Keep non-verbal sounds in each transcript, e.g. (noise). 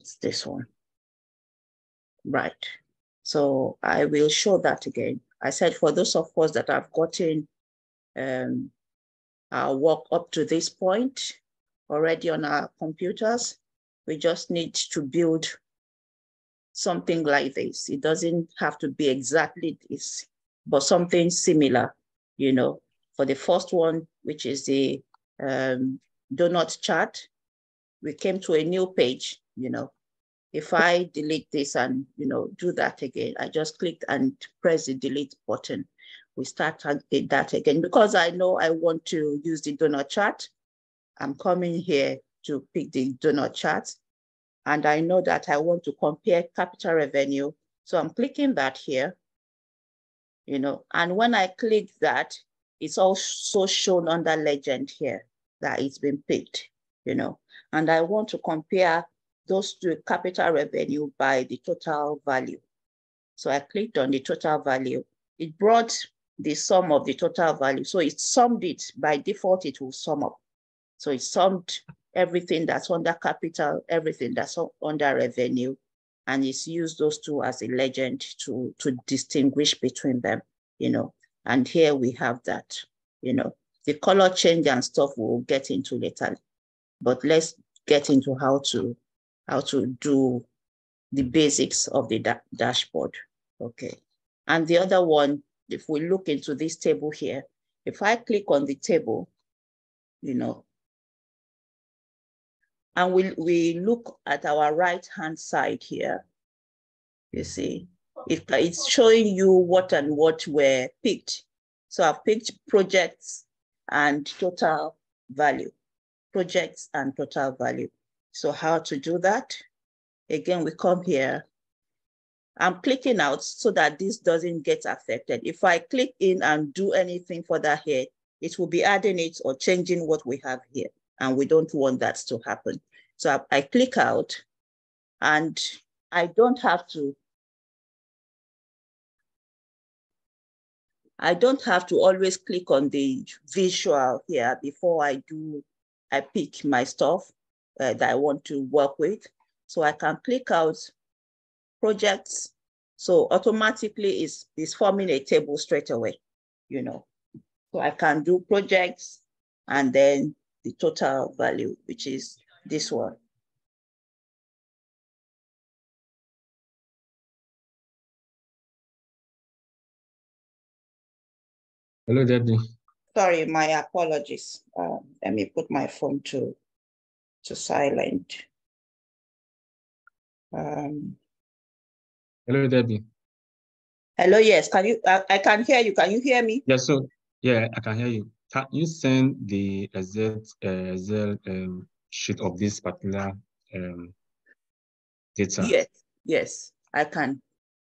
It's this one. Right. So I will show that again. I said for those of us that have gotten um, our work up to this point already on our computers, we just need to build something like this. It doesn't have to be exactly this, but something similar, you know. For the first one, which is the um, donut chart, we came to a new page, you know. If I delete this and, you know, do that again, I just click and press the delete button. We start that again because I know I want to use the donut chart. I'm coming here to pick the donut chart and I know that I want to compare capital revenue. So I'm clicking that here, you know, and when I click that, it's also shown under legend here that it's been picked, you know, and I want to compare those two capital revenue by the total value. So I clicked on the total value. It brought the sum of the total value. So it summed it, by default, it will sum up. So it summed everything that's under capital, everything that's under revenue, and it's used those two as a legend to, to distinguish between them, you know. And here we have that, you know. The color change and stuff we'll get into later, but let's get into how to how to do the basics of the da dashboard. Okay. And the other one, if we look into this table here, if I click on the table, you know, and we, we look at our right-hand side here, you see, it, it's showing you what and what were picked. So I've picked projects and total value, projects and total value. So how to do that? Again, we come here. I'm clicking out so that this doesn't get affected. If I click in and do anything for that here, it will be adding it or changing what we have here. And we don't want that to happen. So I, I click out and I don't have to I don't have to always click on the visual here before I do, I pick my stuff uh, that I want to work with. So I can click out projects. So automatically it's, it's forming a table straight away, you know. So I can do projects and then the total value, which is this one. Hello, Debbie. Sorry, my apologies. Um, let me put my phone to to silent. Um, Hello, Debbie. Hello, yes. Can you? I, I can hear you. Can you hear me? Yeah. So yeah, I can hear you. Can you send the Excel, uh, Excel um, sheet of this particular um, data? Yes. Yes, I can.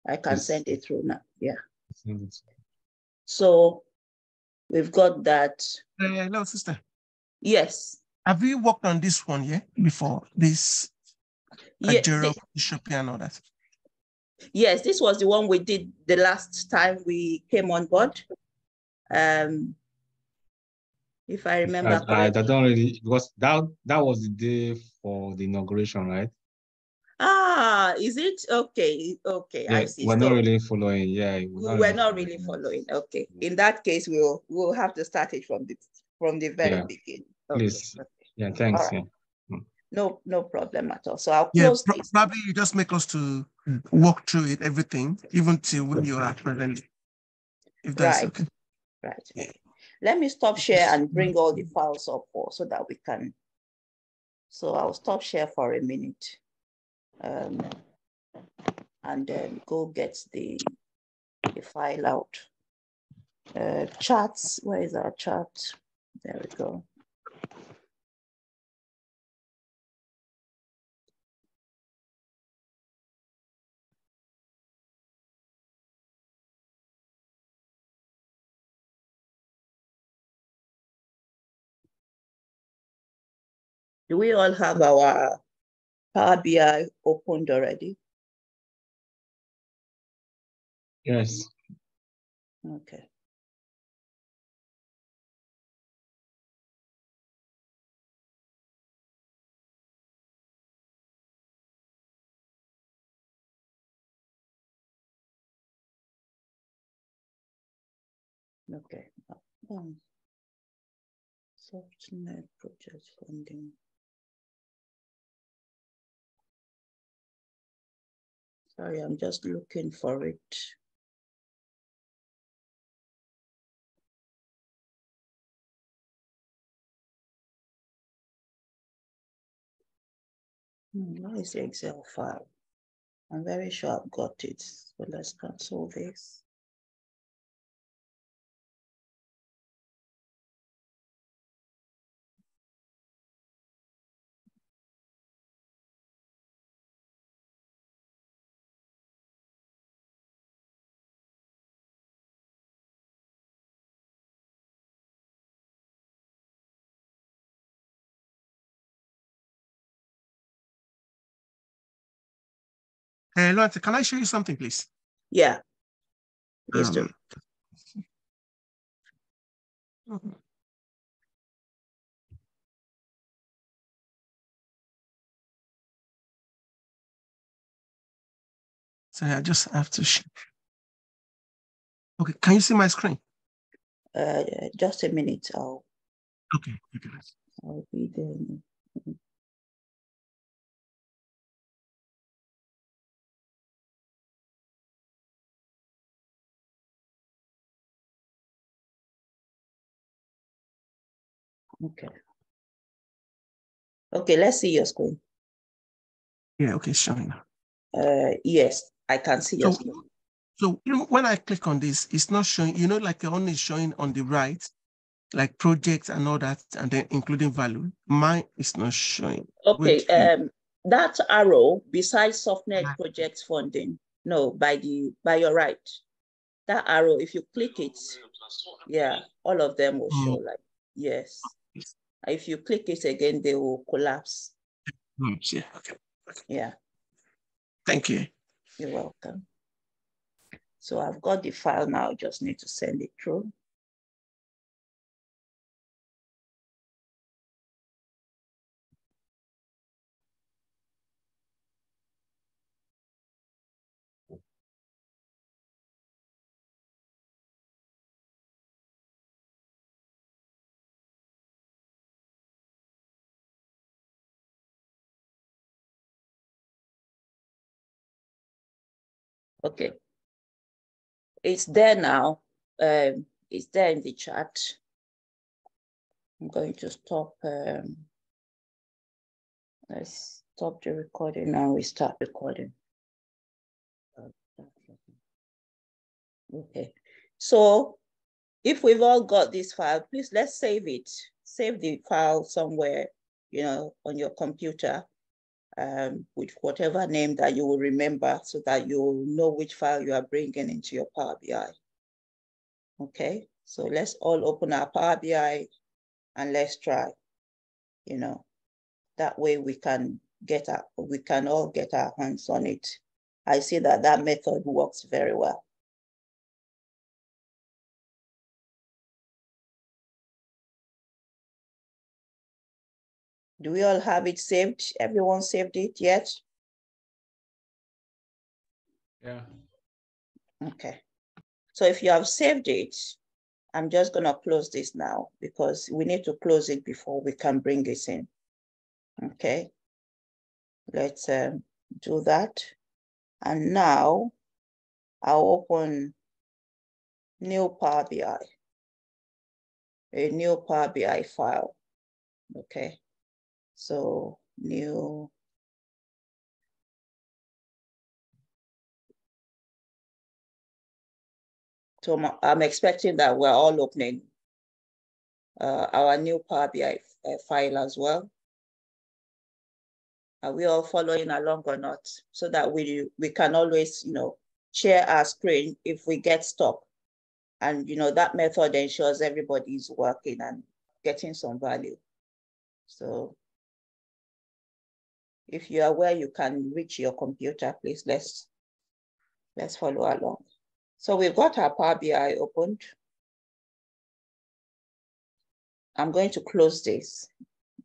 I can yes. send it through now. Yeah. So we've got that. Uh, hello, sister. Yes. Have you worked on this one yeah before this yeah, Bishop and all that? Yes, this was the one we did the last time we came on board. Um, if I remember I, I, I don't really because that that was the day for the inauguration, right? Ah, is it okay? Okay, yeah, I see. We're so not really following. Yeah, we're, we're not really following. Okay, in that case, we'll we'll have to start it from the from the very yeah. beginning. Okay. Please. Okay. Yeah, thanks. Right. Yeah. Hmm. No, no problem at all. So I'll close yeah, Probably you just make us to walk through it, everything, even till when you are present. If that's right. okay. Right. Yeah. Let me stop share and bring all the files up for so that we can. So I'll stop share for a minute. Um, and then go get the, the file out. Uh, charts, where is our chart? There we go. Do we all have our Power BI opened already? Yes. Okay. Okay. Um, Suftnet project funding. Sorry, I'm just looking for it. Hmm, Where is the Excel file? I'm very sure I've got it. So let's cancel this. Hey, Lotte, can I show you something, please? Yeah. Please do. Um, mhm. Sorry, I just have to. sh- Okay, can you see my screen? Uh, just a minute. I'll, Okay, okay. I'll be there. Okay. Okay, let's see your screen. Yeah, okay, showing now. Uh, yes, I can see your So, screen. so you know, when I click on this, it's not showing, you know, like is showing on the right, like projects and all that, and then including value. Mine is not showing. Okay, Which um, that arrow besides Suftnet Right. project funding, no, by the by your right. That arrow, if you click it, yeah, all of them will show Mm. like yes. If you click it again, they will collapse. Hmm, Yeah, okay. Yeah, Thank you. you're welcome. So I've got the file now, just need to send it through. Okay. It's there now. Um, it's there in the chat. I'm going to stop. Um, let's stop the recording and we start recording. Okay. So if we've all got this file, please let's save it. Save the file somewhere, you know, on your computer um, with whatever name that you will remember so that you'll know which file you are bringing into your Power BI. Okay, so let's all open our Power BI and let's try, you know, that way we can get our, we can all get our hands on it. I see that that method works very well. Do we all have it saved? Everyone saved it yet? Yeah. Okay. So if you have saved it, I'm just gonna close this now because we need to close it before we can bring this in. Okay. Let's um, do that. And now I'll open new Power BI, a new Power BI file. Okay. So new So I'm- expecting that we're all opening uh, our new Power BI uh, file as well. Are we all following along or not? So that we, we can always, you know, share our screen if we get stuck. And, you know, that method ensures everybody is working and getting some value. So if you are where you can reach your computer, please let's, let's follow along. So we've got our Power BI opened. I'm going to close this.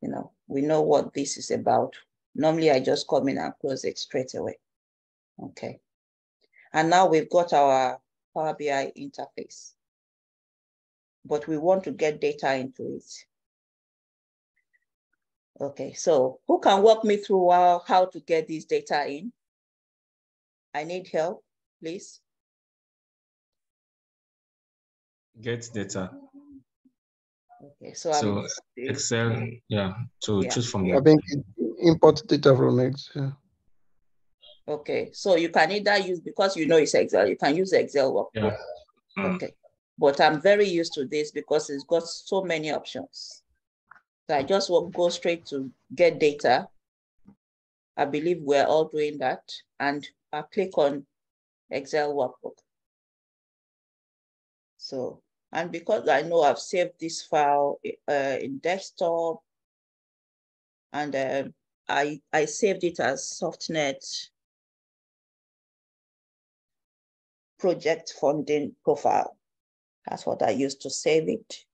You know, we know what this is about. Normally I just come in and close it straight away. Okay. And now we've got our Power BI interface. but we want to get data into it. Okay, so who can walk me through how, how to get this data in? I need help, please. Get data. Okay, so, So I'm, Excel, yeah, to Yeah. choose from I there. think import data from Excel. okay, so you can either use, because you know it's Excel, you can use Excel workbook. Yeah. Mm. Okay, but I'm very used to this because it's got so many options. So I just will go straight to get data. I believe we're all doing that. And I click on Excel workbook. So, and because I know I've saved this file uh, in desktop and uh, I, I saved it as Suftnet project funding profile. That's what I used to save it.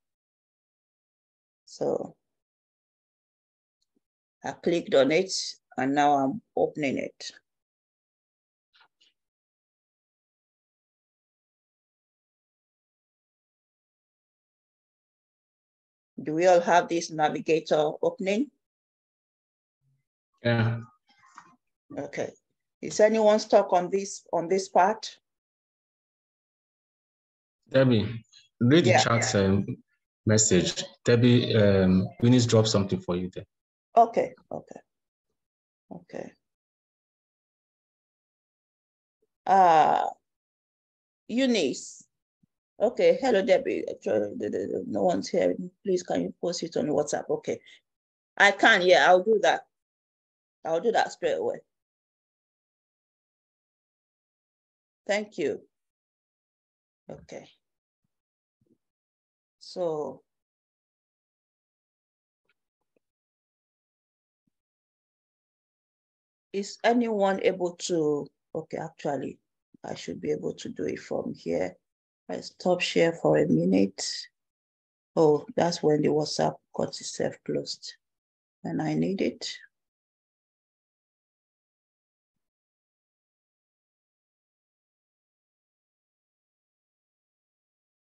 So I clicked on it and now I'm opening it. Do we all have this navigator opening? Yeah. Okay. Is anyone stuck on this on this part? Debbie, read Yeah. the chat um, message. Debbie, um, Eunice dropped something for you there. Okay, okay. Okay. Uh Eunice. Okay, hello Debbie. No one's here. Please can you post it on WhatsApp? Okay. I can, yeah, I'll do that. I'll do that straight away. Thank you. Okay. So is anyone able to, okay, actually, I should be able to do it from here. I stop share for a minute. Oh, that's when the WhatsApp got itself closed and I need it.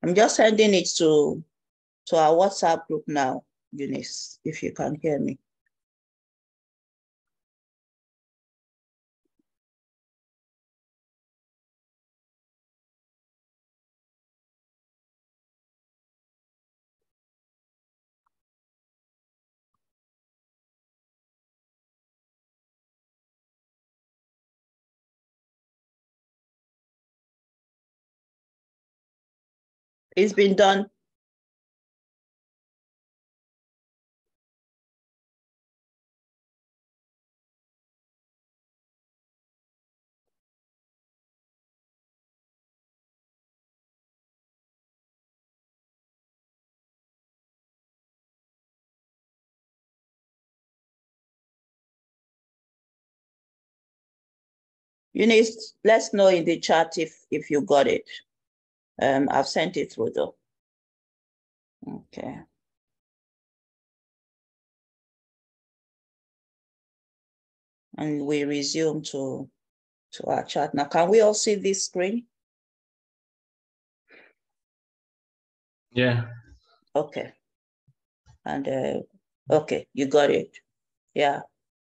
I'm just sending it to, to our WhatsApp group now, Eunice, if you can hear me. It's been done. Eunice, let's know in the chat if, if you got it. Um, I've sent it through though. Okay. And we resume to, to our chat. Now, can we all see this screen? Yeah. Okay. And, uh, okay, you got it. Yeah,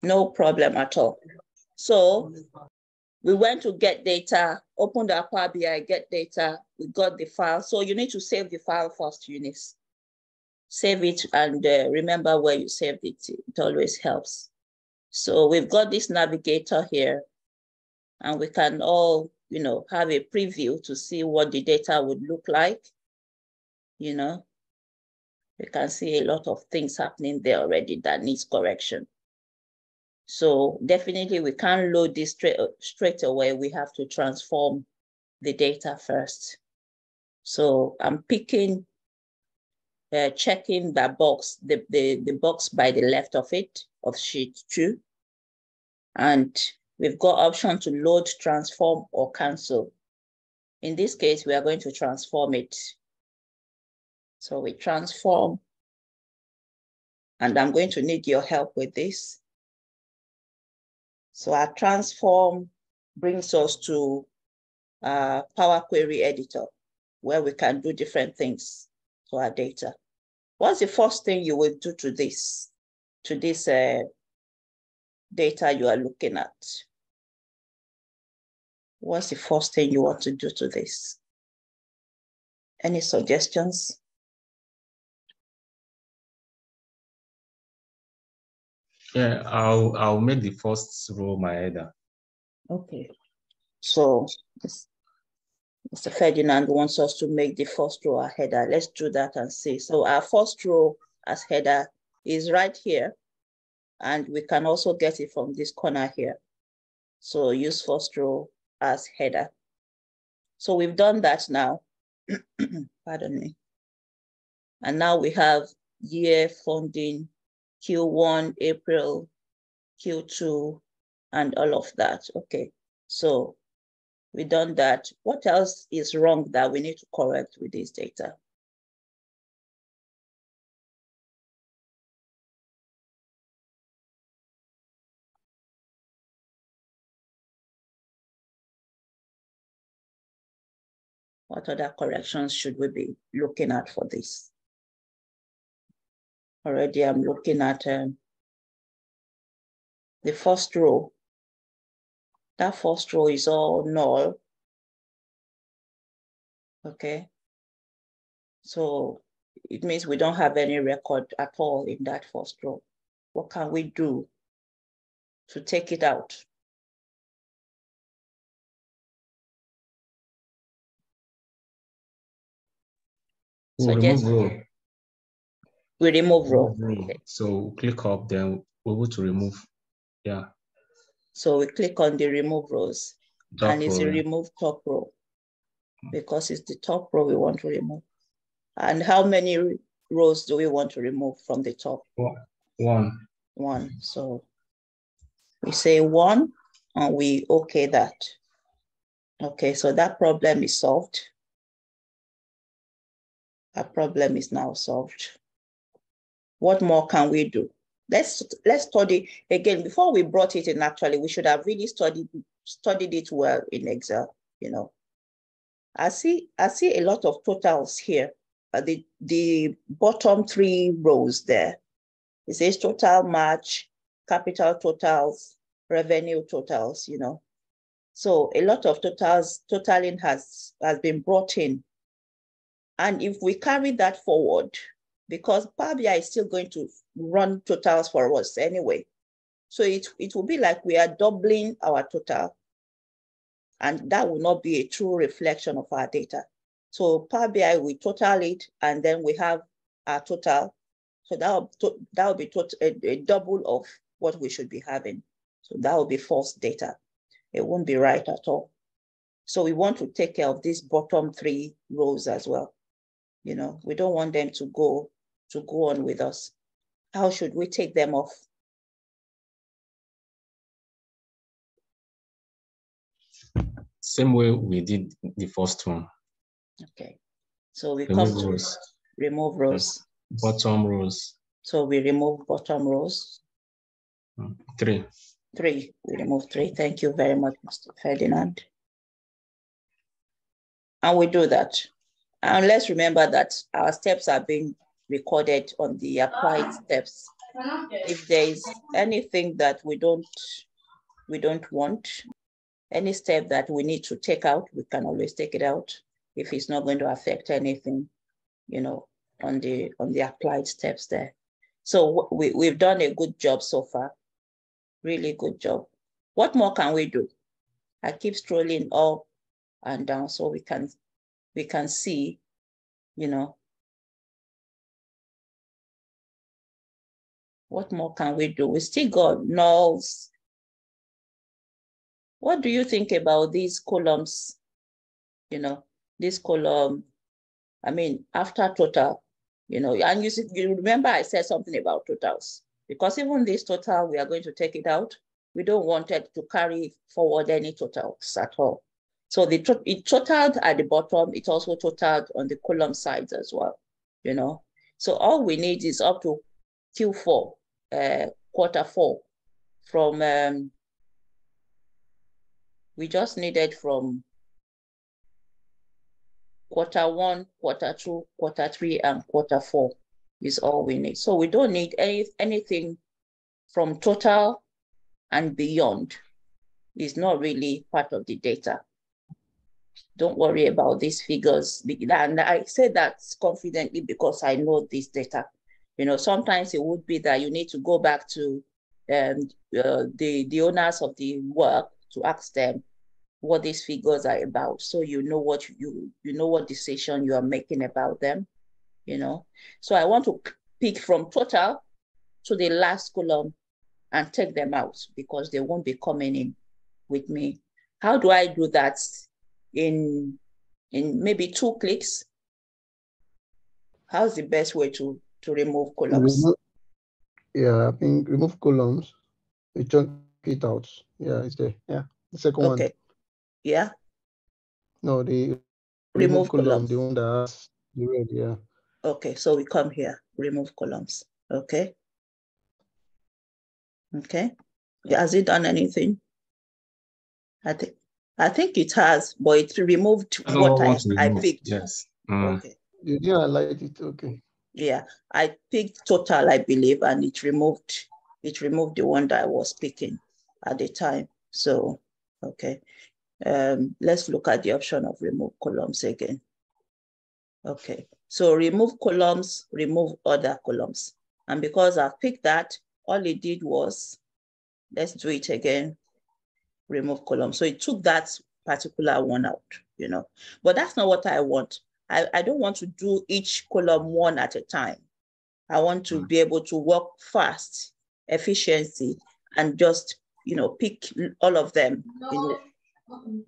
no problem at all. So we went to get data, opened our Power BI, get data, we got the file. So you need to save the file first, Eunice. Save it and uh, remember where you saved it. It always helps. So we've got this navigator here and we can all, you know, have a preview to see what the data would look like. You know, you can see a lot of things happening there already that needs correction. So definitely we can't load this straight, straight away. We have to transform the data first. So I'm picking, uh, checking that box, the, the, the box by the left of it, of sheet two. And we've got option to load, transform, or cancel. In this case, we are going to transform it. So we transform, and I'm going to need your help with this. So our transform brings us to uh, Power Query Editor, where we can do different things. to our data. What's the first thing you will do to this, to this uh, data you are looking at? What's the first thing you want to do to this? Any suggestions? Yeah, I'll I'll make the first row my header. Okay. So Mr. Ferdinand wants us to make the first row a header. Let's do that and see. So our first row as header is right here. And we can also get it from this corner here. So use first row as header. So we've done that now. (clears throat) Pardon me. And now we have year funding, Q1, April, Q2, and all of that. Okay, so we've done that. What else is wrong that we need to correct with this data? What other corrections should we be looking at for this? Already I'm looking at um, the first row. That first row is all null. Okay. So it means we don't have any record at all in that first row. What can we do to take it out? Suggest-. We remove row. Row. Okay. So click up, then we're able to remove. Yeah. So we click on the remove rows top and it's a row. remove top row hmm. because it's the top row we want to remove. And how many rows do we want to remove from the top? One. One. So we say one and we okay that. Okay, so that problem is solved. That problem is now solved. What more can we do? Let's let's study again before we brought it in. Actually, we should have really studied studied it well in Excel. You know, I see I see a lot of totals here. Uh, the the bottom three rows there. It says total match, capital totals, revenue totals. You know, so a lot of totals totaling has has been brought in. And if we carry that forward, because Power BI is still going to run totals for us anyway. So it, it will be like we are doubling our total. And that will not be a true reflection of our data. So Power BI, we total it, and then we have our total. So that will, to- that will be tot- a, a double of what we should be having. So that will be false data. It won't be right at all. So we want to take care of these bottom three rows as well. You know, we don't want them to go to go on with us. How should we take them off? Same way we did the first one. Okay. So we come Remove to rows. remove rows. Bottom rows. So we remove bottom rows. Mm, Three. Three, we remove three. Thank you very much, Mr. Ferdinand. And we do that. And let's remember that our steps are being recorded on the applied ah. steps. If there is anything that we don't, we don't want, any step that we need to take out, we can always take it out if it's not going to affect anything, you know, on the on the applied steps there. So we, we've done a good job so far really good job. What more can we do? I keep strolling up and down so we can we can see, you know. What more can we do? We still got nulls. What do you think about these columns? You know, this column, I mean, after total, you know, and you, you remember I said something about totals because even this total, we are going to take it out. We don't want it to carry forward any totals at all. So the it totaled at the bottom, it also totaled on the column sides as well, you know. So all we need is up to Q4, uh, quarter four from, um, we just needed from quarter one, quarter two, quarter three, and quarter four is all we need. So we don't need any anything from total and beyond. Is not really part of the data. Don't worry about these figures. And I say that confidently because I know this data. You know, sometimes it would be that you need to go back to um, uh, the, the owners of the work to ask them what these figures are about. So you know what you, you know what decision you are making about them, you know. So I want to pick from total to the last column and take them out because they won't be coming in with me. How do I do that in, in maybe two clicks? How's the best way to, to remove columns? Remove, yeah, I think remove columns. You chunk it out. Yeah, it's there. Yeah, the second okay. one. Yeah. No, the Remove remove column, columns. the one that has the red. Yeah. Okay, so we come here, remove columns. Okay. Okay. Has it done anything? I think I think it has, but it removed That's what I I, want to I remove. picked. Yes. Mm. Okay. You didn't highlight it. Okay. Yeah, I picked total, I believe, and it removed it removed the one that I was picking at the time. So, okay. Um, let's look at the option of remove columns again. Okay, so remove columns, remove other columns. And because I picked that, all it did was, let's do it again, remove column. So it took that particular one out, you know, but that's not what I want. I, I don't want to do each column one at a time. I want to Mm. be able to work fast, efficiency, and just, you know, pick all of them in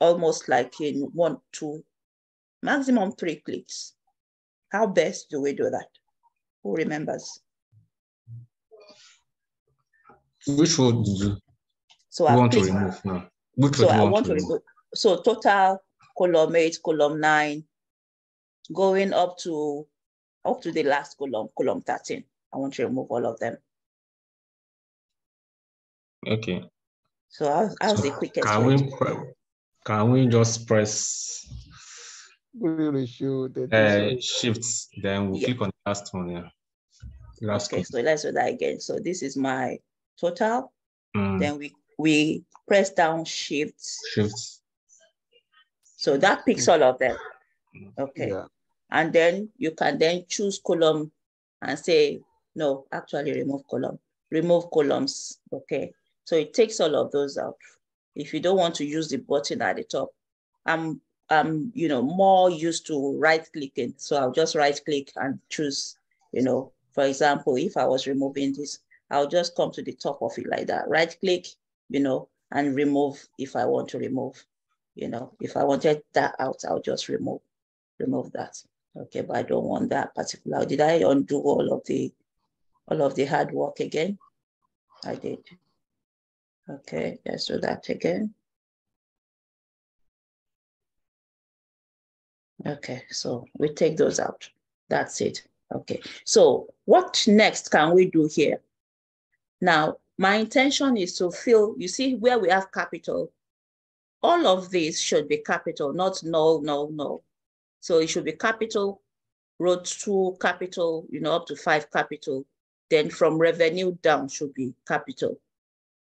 almost like in one, two, maximum three clicks. How best do we do that? Who remembers? Which one did you So I want to remove now? Which so one I want to remove. So total column eight, column nine, going up to up to the last column, column 13. I want to remove all of them. Okay. So how's, how's the So quickest Can way? we can we just press Good ratio. That uh, is, shift, then we Yeah. click on the last one, yeah. Last Okay, one. so let's do that again. So this is my total. Mm, Then we we press down shift. Shift. So that picks all of them. Okay. yeah. And then you can then choose column and say, no, actually remove column, remove columns. Okay. So it takes all of those out. If you don't want to use the button at the top, I'm, I'm, you know, more used to right clicking. So I'll just right click and choose, you know, for example, if I was removing this, I'll just come to the top of it like that, right click, you know, and remove if I want to remove, you know, if I wanted that out, I'll just remove, remove that. Okay, but I don't want that particular. Did I undo all of the, all of the hard work again? I did. Okay, let's do that again. Okay, so we take those out. That's it. Okay, so what next can we do here? Now, my intention is to fill, you see where we have capital, all of these should be capital, not no, no, no. So it should be capital, road to capital, you know, up to five capital. Then from revenue down should be capital.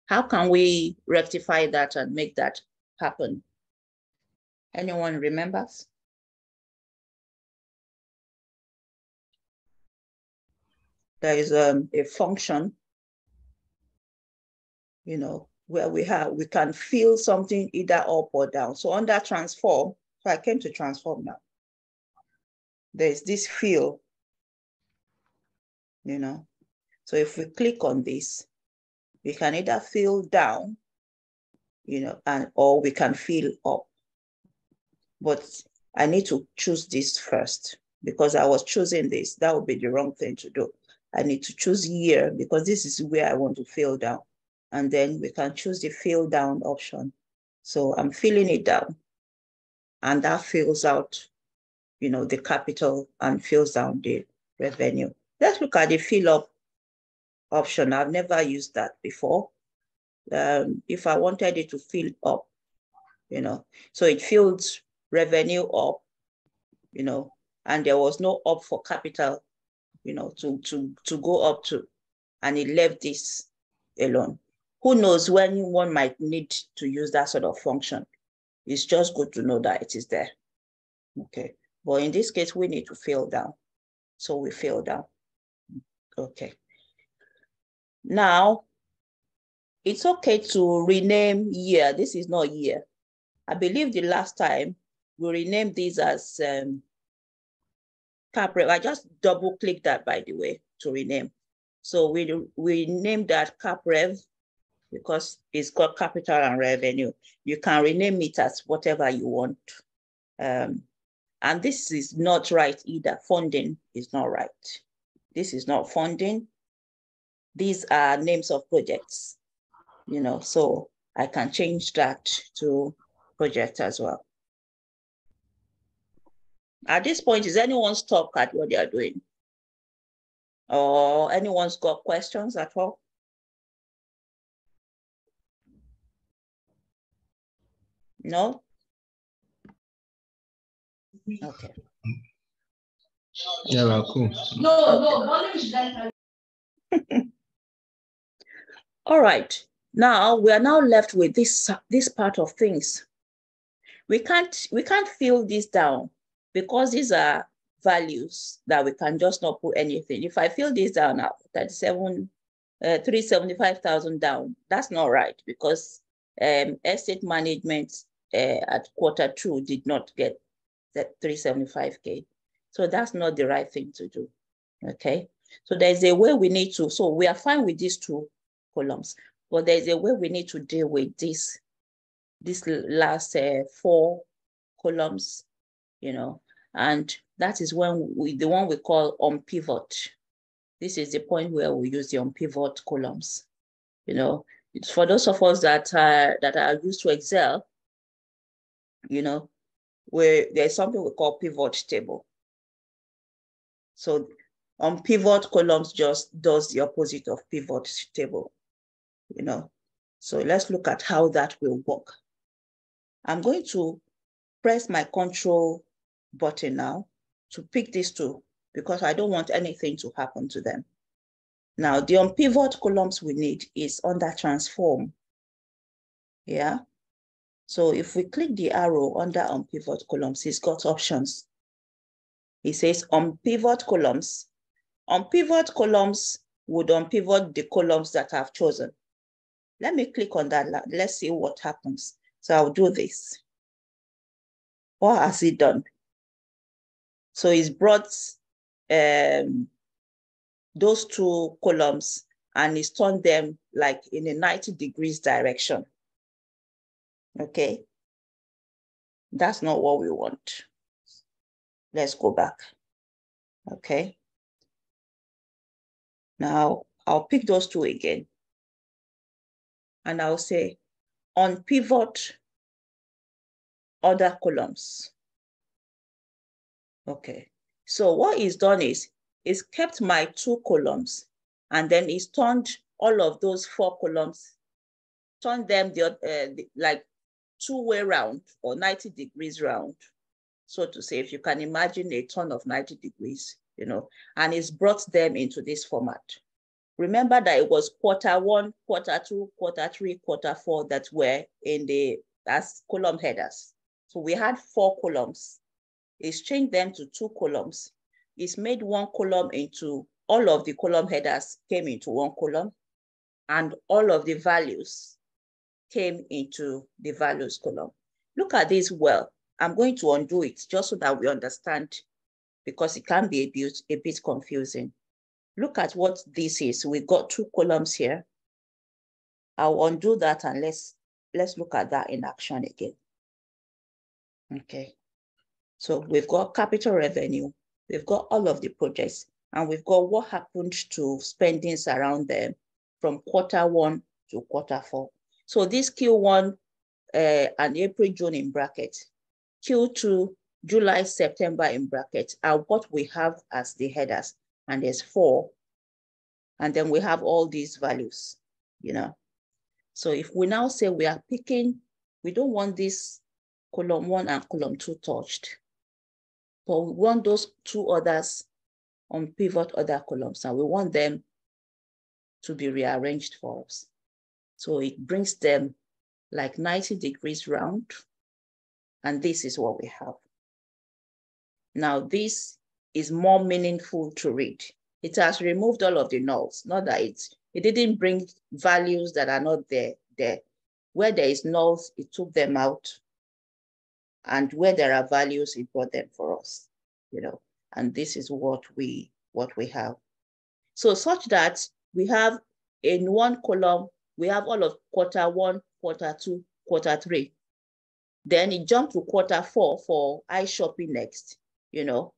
How can we rectify that and make that happen? Anyone remembers? There is um, a function, you know, where we have, we can feel something either up or down. So under transform, so I came to transform now. There's this fill, you know. So if we click on this, we can either feel down, you know, and or we can feel up. But I need to choose this first because I was choosing this. That would be the wrong thing to do. I need to choose year because this is where I want to feel down. And then we can choose the fill down option. So I'm filling it down and that fills out, you know, the capital and fills down the revenue. Let's look at the fill up option. I've never used that before. Um, if I wanted it to fill up, you know, so it fills revenue up you know, and there was no up for capital, you know, to, to, to go up to, and it left this alone. Who knows when one might need to use that sort of function. It's just good to know that it is there. Okay, but in this case, we need to fill down. So we fill down. Okay. Now, it's okay to rename year. This is not year. I believe the last time we renamed these as um, CapRev. I just double clicked that, by the way, to rename. So we, we named that CapRev because it's got capital and revenue. You can rename it as whatever you want. Um, and this is not right either. Funding is not right. This is not funding. These are names of projects, you know, so I can change that to project as well. At this point, is anyone stuck at what they are doing? Or anyone's got questions at all? No? Okay. Yeah, well, cool. No, no, (laughs) All right. Now we are now left with this this part of things. We can't we can't fill this down because these are values that we can just not put anything. If I fill this down now, 37, uh, 375,000 down, that's not right because um, estate management uh, at quarter two did not get that 375K. So that's not the right thing to do, okay? So there's a way we need to, so we are fine with these two columns, but there's a way we need to deal with this, this last uh, four columns, you know, and that is when we, the one we call unpivot. This is the point where we use the unpivot columns, you know, it's for those of us that are, that are used to Excel, you know, where there's something we call pivot table. So unpivot columns just does the opposite of pivot table, you know. So let's look at how that will work. I'm going to press my control button now to pick these two because I don't want anything to happen to them. Now the unpivot columns we need is under transform. Yeah. So if we click the arrow under unpivot columns, it's got options. It says unpivot columns. Unpivot columns would unpivot the columns that I've chosen. Let me click on that. Let's see what happens. So I'll do this. What has it done? So it's brought um, those two columns and it's turned them like in a 90 degrees direction. Okay. That's not what we want. Let's go back. Okay. Now I'll pick those two again. And I'll say on pivot other columns. Okay. So what is done is, is kept my two columns and then it's turned all of those four columns, turned them the, uh, the, like two way round or 90 degrees round, so to say, if you can imagine a turn of 90 degrees, you know, and it's brought them into this format. Remember that it was quarter one, quarter two, quarter three, quarter four that were in the, as column headers. So we had four columns. It's changed them to two columns. It's made one column into, all of the column headers came into one column and all of the values came into the values column. Look at this well. I'm going to undo it just so that we understand because it can be a bit, a bit confusing. Look at what this is. We've got two columns here. I'll undo that and let's, let's look at that in action again. Okay. So we've got capital revenue. We've got all of the projects and we've got what happened to spendings around them from quarter one to quarter four. So this Q1 uh, and April, June in bracket, Q2, July, September in bracket are what we have as the headers. And there's four. And then we have all these values, you know. So if we now say we are picking, we don't want this column one and column two touched. but we want those two others unpivot other columns and we want them to be rearranged for us. So it brings them like 90 degrees round. And this is what we have. Now this is more meaningful to read. It has removed all of the nulls, not that it, it didn't bring values that are not there, there. Where there is nulls, it took them out. And where there are values, it brought them for us, you know, and this is what we, what we have. So such that we have in one column, we have all of quarter one, quarter two, quarter three. Then it jumped to quarter four for iShopping next, you know.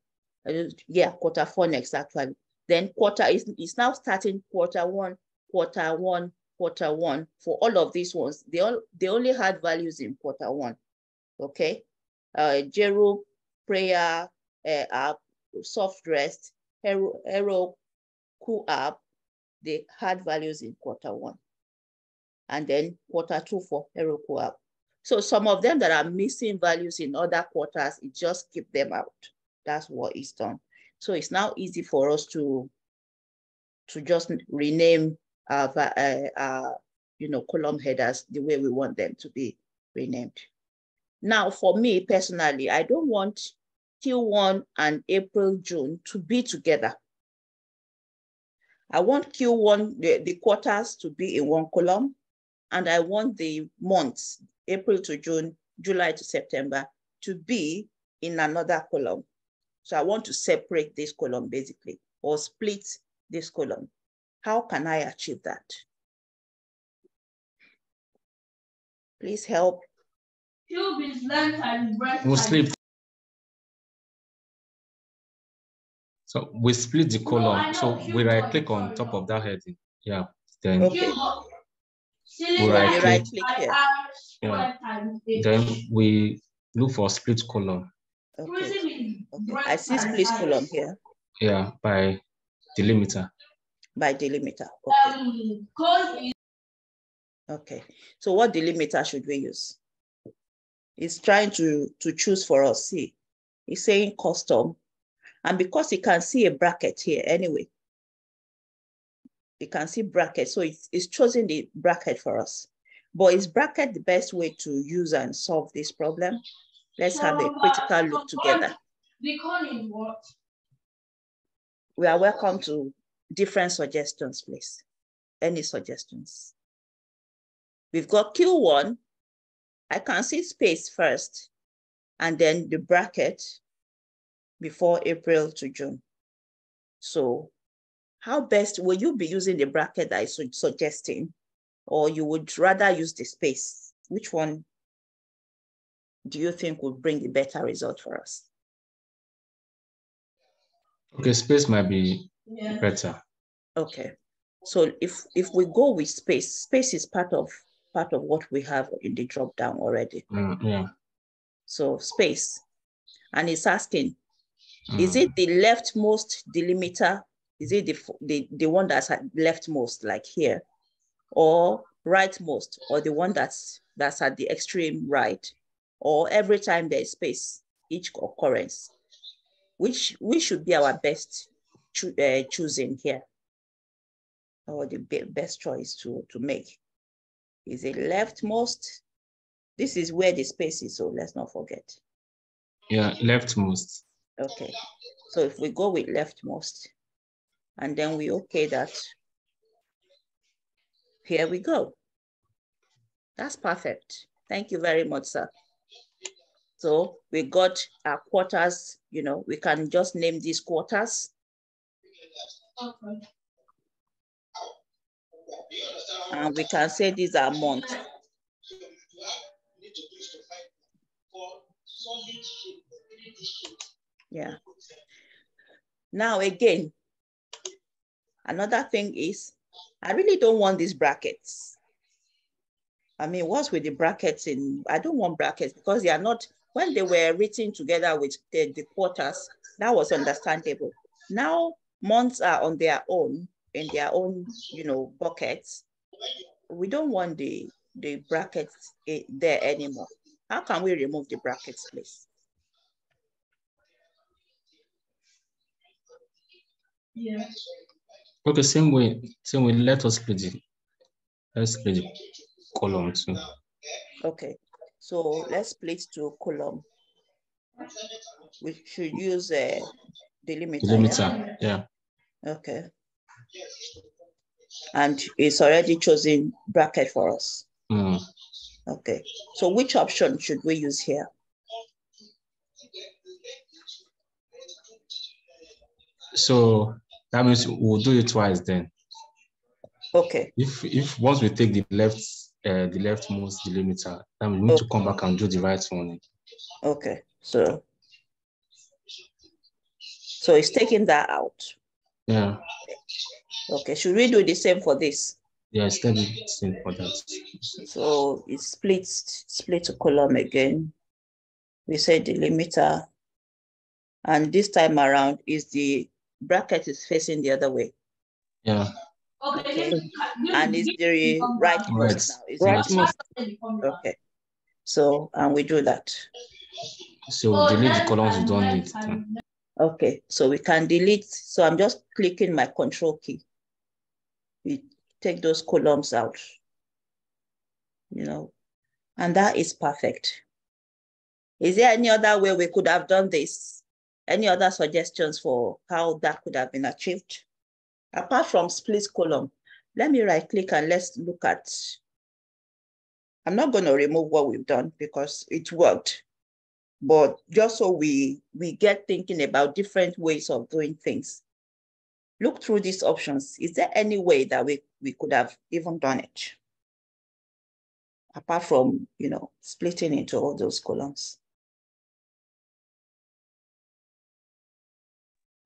Yeah, quarter four next actually. Then quarter is, is now starting quarter one, quarter one, quarter one. For all of these ones, they all they only had values in quarter one. Okay. Uh Jero, prayer, uh, soft rest, hero, hero, cool app, they had values in quarter one. And then quarter two for hero cool app. So some of them that are missing values in other quarters, it just keep them out. That's what is done. So it's now easy for us to, to just rename our, uh, our you know, column headers the way we want them to be renamed. Now, for me personally, I don't want Q1 and April, June to be together. I want Q1, the, the quarters to be in one column, and I want the months, April to June, July to September, to be in another column. So I want to separate this column basically, or split this column. How can I achieve that? Please help. We'll sleep. So we split the column. So we right click on top of that heading. Yeah. Then Okay. We You right right click here. Yeah. Then we look for split column. Okay. okay. I see split column here Yeah, by delimiter. by delimiter. Okay. Okay. So what delimiter should we use? It's trying to, to choose for us. See, it's saying custom. And because you can see a bracket here anyway, you can see bracket. So it's, it's choosing the bracket for us. But is bracket the best way to use and solve this problem? Let's have a critical look together. We are welcome to different suggestions, please. Any suggestions? We've got Q1. I can see space first, and then the bracket before April to June. So how best will you be using the bracket that I su suggesting, or you would rather use the space? Which one do you think would bring a better result for us? Okay, space might be better. Okay, so if if we go with space, space is part of part of what we have in the drop down already. Mm, yeah. So space, and it's asking, is Mm. it the leftmost delimiter? Is it the the the one that's at leftmost, like here, or rightmost, or the one that's that's at the extreme right, or every time there's space, each occurrence? Which which should be our best choo- uh, choosing here? or the be- best choice to, to make. Is it leftmost? This is where the space is, so let's not forget. Yeah, leftmost. Okay, so if we go with leftmost, and then we okay that, here we go. That's perfect. Thank you very much, sir. So we got our quarters, you know, we can just name these quarters. And we can say these are months. Yeah. Now again, another thing is, I really don't want these brackets. I mean, what's with the brackets in, I don't want brackets because they are not, when they were written together with the, the quarters, that was understandable. Now months are on their own, in their own, you know, buckets. We don't want the, the brackets eh, there anymore. How can we remove the brackets, please? Okay, same way, same way, let us split the, let's split the column two. Okay, so let's split to column. We should use a delimiter. yeah? Delimiter, yeah. Okay. And it's already chosen bracket for us. Mm. Okay, so which option should we use here? So that means we'll do it twice then. Okay, If if once we take the left uh, the leftmost delimiter, then we need to come back and do the right one. okay, so. So it's taking that out. Yeah, Okay, should we do the same for this? yeah, it's still the same for that. So it splits, split to column again. We say delimiter. And this time around is the bracket is facing the other way. Yeah, Okay. And it's the right Right. most now. isn't it? Right. Okay. So, and we do that. so we'll delete the columns you don't need. Okay, so we can delete. So I'm just clicking my control key. We take those columns out. You know, and that is perfect. Is there any other way we could have done this? Any other suggestions for how that could have been achieved? Apart from split column, let me right click and let's look at. I'm not going to remove what we've done because it worked but just so we we get thinking about different ways of doing things look through these options is there any way that we we could have even done it apart from you know splitting into all those columns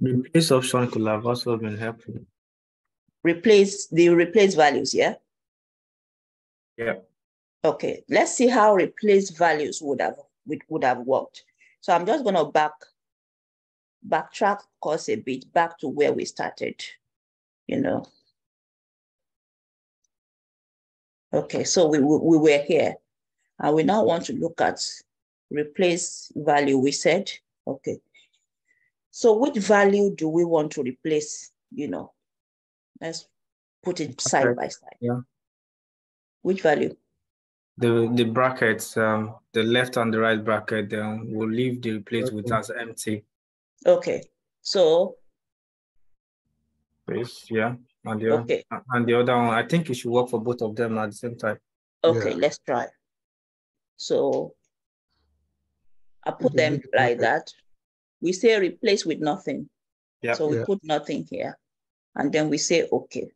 This option could have also been helpful. replace the replace values yeah? Yeah. okay let's see how replace values would have would, would have worked. So i'm just going to back backtrack course a bit back to where we started you know? Okay so we, we, we were here. And we now want to look at replace value we said. Okay so which value do we want to replace you know let's put it side Okay. by side Yeah. which value The the brackets, um, the left and the right bracket, then we'll leave the replace with us empty. okay so Please, yeah. And the, okay and the other one, I think it should work for both of them at the same time. okay Yeah. let's try so i put them like that we say replace with nothing Yeah. so we Yeah. put nothing here and then we say okay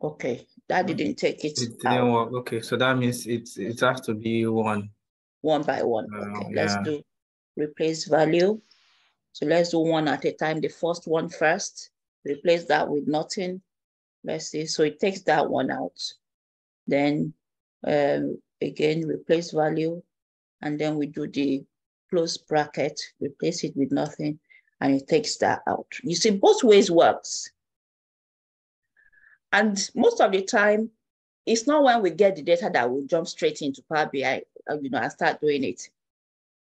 okay that didn't take it It out didn't work. Okay, so that means it's it has to be one. one by one. Uh, Okay, let's do replace value. So let's do one at a time. The first one first, replace that with nothing. Let's see, so it takes that one out. Then um, again, replace value. And then we do the close bracket, replace it with nothing, and it takes that out. You see, both ways works. And most of the time, it's not when we get the data that we jump straight into Power BI, uh, you know, and start doing it.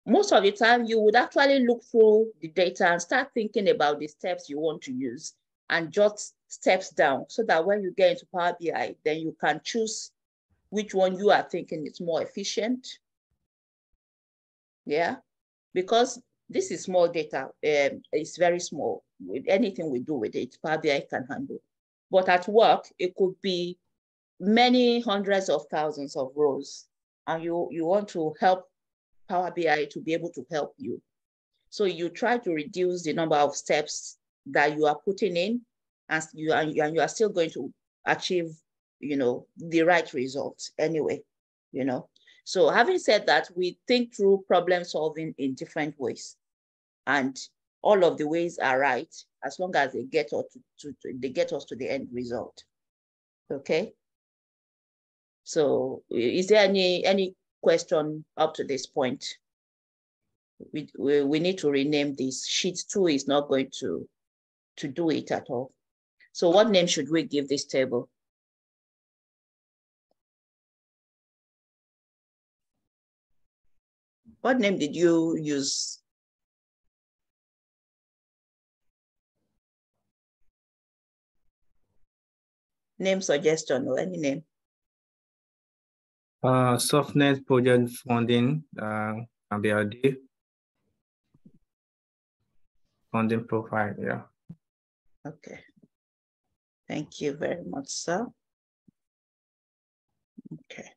Most of the time, you would actually look through the data and start thinking about the steps you want to use and jot steps down so that when you get into Power BI, then you can choose which one you are thinking is more efficient. Yeah, because this is small data. Um, it's very small. With anything we do with it, Power BI can handle. But at work, it could be many hundreds of thousands of rows, and you, you want to help Power BI to be able to help you. So you try to reduce the number of steps that you are putting in, and you are, and you are still going to achieve, you know, the right results anyway, you know. So having said that, we think through problem solving in different ways, and all of the ways are right as long as they get us to, to, they get us to the end result. Okay. So is there any any question up to this point? We, we, we need to rename this. Sheet two is not going to, to do it at all. So what name should we give this table? What name did you use? Name suggestion or any name? Uh, Suftnet's project funding, uh, BRD. Funding profile, yeah. Okay. Thank you very much, sir. Okay.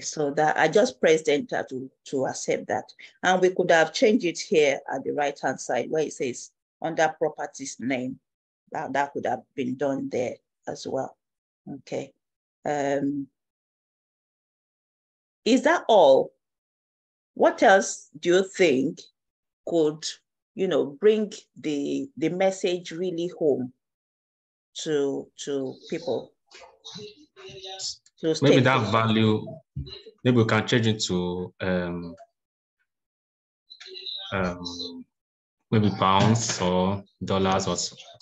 So that I just pressed enter to, to accept that. And we could have changed it here at the right-hand side where it says under properties name. That, that could have been done there as well. Okay. Um, is that all? What else do you think could, you know, bring the the message really home to to people? To maybe that value, maybe we can change it to um, um, maybe pounds or dollars or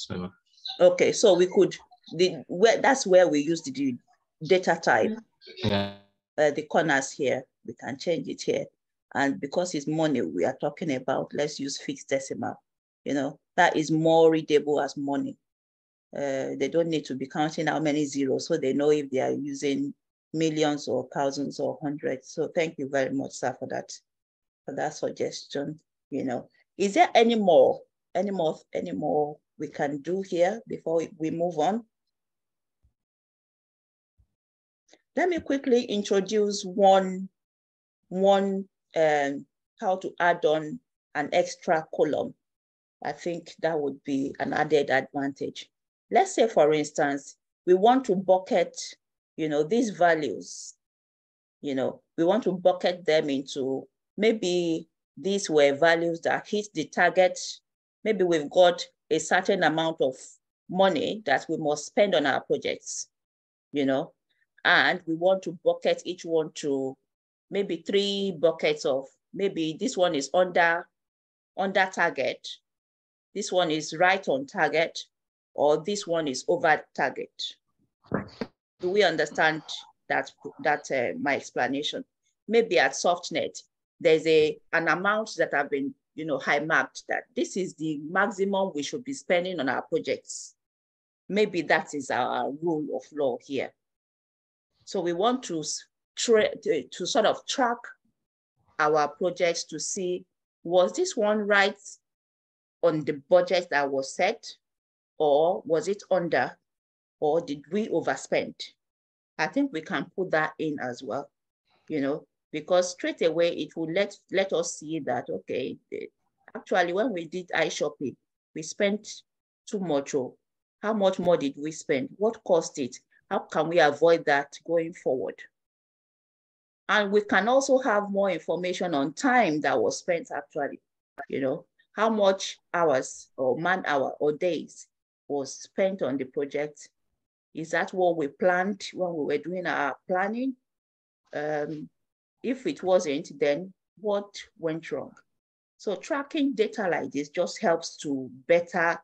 whatever. Okay, so we could the where that's where we use the data type. Yeah. Uh, the corners here, we can change it here. And because it's money we are talking about, let's use fixed decimal. You know, that is more readable as money. Uh, they don't need to be counting how many zeros, so they know if they are using millions or thousands or hundreds. So thank you very much, sir, for that, for that suggestion. You know, is there any more, any more, any more we can do here before we move on? Let me quickly introduce one, one um, how to add on an extra column. I think that would be an added advantage. Let's say, for instance, we want to bucket, you know, these values, you know, we want to bucket them into maybe these were values that hit the target. Maybe we've got a certain amount of money that we must spend on our projects, you know, and we want to bucket each one to maybe three buckets of maybe this one is under, under target, this one is right on target, or this one is over target. Do we understand that, that uh, my explanation? Maybe at Suftnet, there's a, an amount that have been you know, high marked that this is the maximum we should be spending on our projects. Maybe that is our rule of law here. So we want to, to, to sort of track our projects to see, was this one right on the budget that was set or was it under or did we overspend? I think we can put that in as well, you know, because straight away it will let, let us see that, okay, actually when we did iShopping, we spent too much. Oh, how much more did we spend? What cost it? How can we avoid that going forward? And we can also have more information on time that was spent actually, you know, how much hours or man hour or days was spent on the project. Is that what we planned when we were doing our planning? Um, if it wasn't, then what went wrong? So tracking data like this just helps to better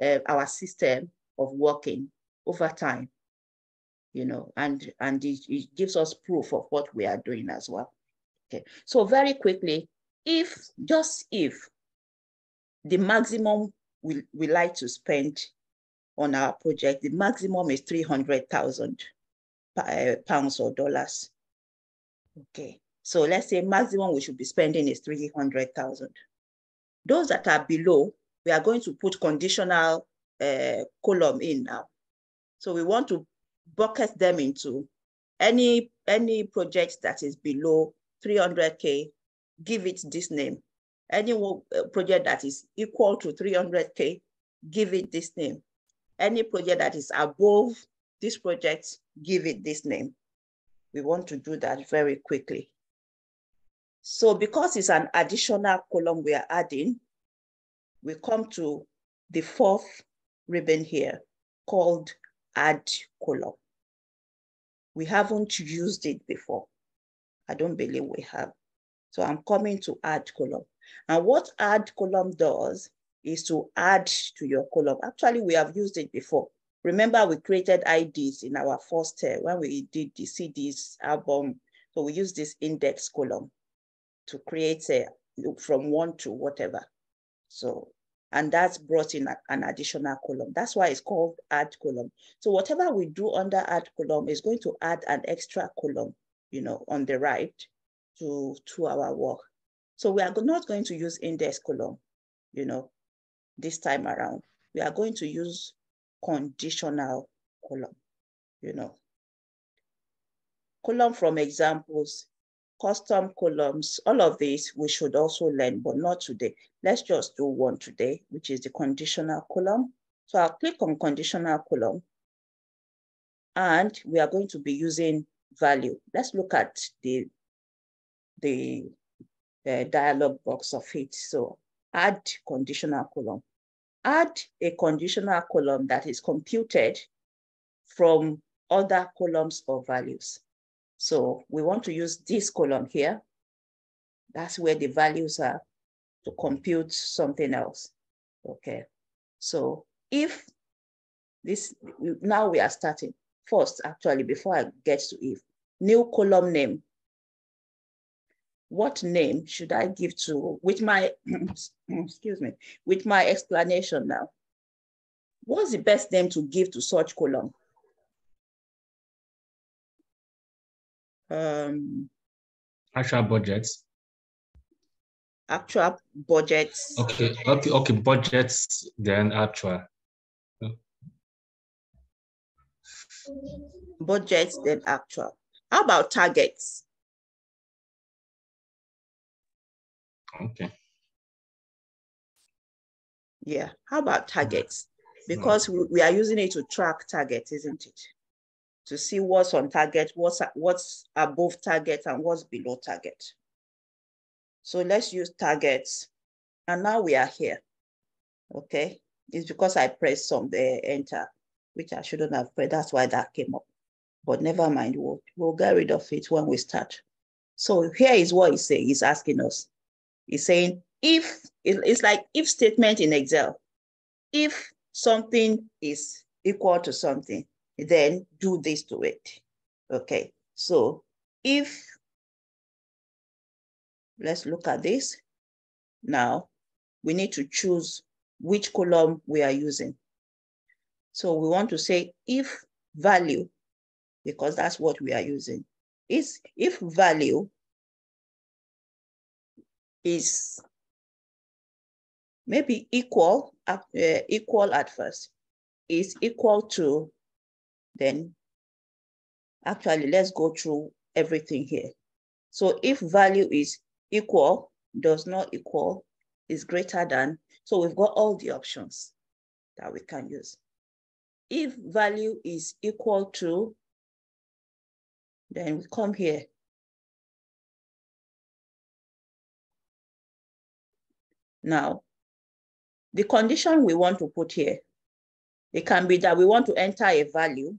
uh, our system of working over time you know, and, and it, it gives us proof of what we are doing as well. Okay, so very quickly, if, just if the maximum we, we like to spend on our project, the maximum is 300,000 uh, pounds or dollars. Okay, so let's say maximum we should be spending is 300,000. Those that are below, we are going to put conditional uh, column in now. So we want to bucket them into any, any project that is below 300K, give it this name. Any uh, project that is equal to 300K, give it this name. Any project that is above this project, give it this name. We want to do that very quickly. So because it's an additional column we are adding, we come to the fourth ribbon here called add column. We haven't used it before. I don't believe we have. So I'm coming to add column. And what add column does is to add to your column. Actually, we have used it before. Remember, we created IDs in our first uh, when we did the CDs album. So we use this index column to create a, from one to whatever. So and that's brought in an additional column. That's why it's called add column. So whatever we do under add column is going to add an extra column, you know, on the right to, to our work. So we are not going to use index column, you know, this time around. We are going to use conditional column, you know. Column from examples custom columns, all of these we should also learn, but not today. Let's just do one today, which is the conditional column. So I'll click on conditional column and we are going to be using value. Let's look at the, the uh, dialog box of it. So add conditional column. Add a conditional column that is computed from other columns of values. So we want to use this column here. That's where the values are to compute something else. Okay. So if this, now we are starting. First, actually, before I get to if, new column name. What name should I give to, with my, (clears throat) excuse me, with my explanation now? What's the best name to give to such column? um, actual budgets. Actual budgets. Okay, okay, okay, budgets, then actual. Budgets, then actual. How about targets? Okay. Yeah, how about targets? Hmm. Because we, we are using it to track targets, isn't it? to see what's on target, what's, what's above target and what's below target. So let's use targets. And now we are here, okay? It's because I pressed some the enter, which I shouldn't have pressed. That's why that came up. But never mind, we'll, we'll get rid of it when we start. So here is what he's saying, he's asking us. He's saying, if, it's like if statement in Excel, if something is equal to something, then do this to it. Okay, so if, let's look at this. Now, we need to choose which column we are using. So we want to say if value, because that's what we are using, is if value is maybe equal, uh, equal at first, is equal to then actually let's go through everything here. So if value is equal, does not equal, is greater than, so we've got all the options that we can use. If value is equal to, then we come here. Now, the condition we want to put here, it can be that we want to enter a value